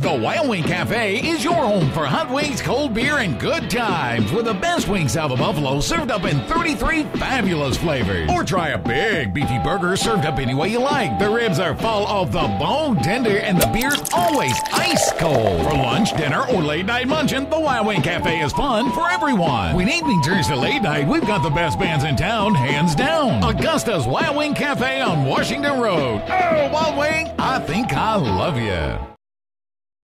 The Wild Wing Cafe is your home for hot wings, cold beer, and good times with the best wings out of Buffalo served up in 33 fabulous flavors. Or try a big beefy burger served up any way you like. The ribs are full of the bone tender and the beer's always ice cold. For lunch, dinner, or late night munching, the Wild Wing Cafe is fun for everyone. When evening turns to late night, we've got the best bands in town, hands down. Augusta's Wild Wing Cafe on Washington Road. Oh, Wild Wing, I think I love you.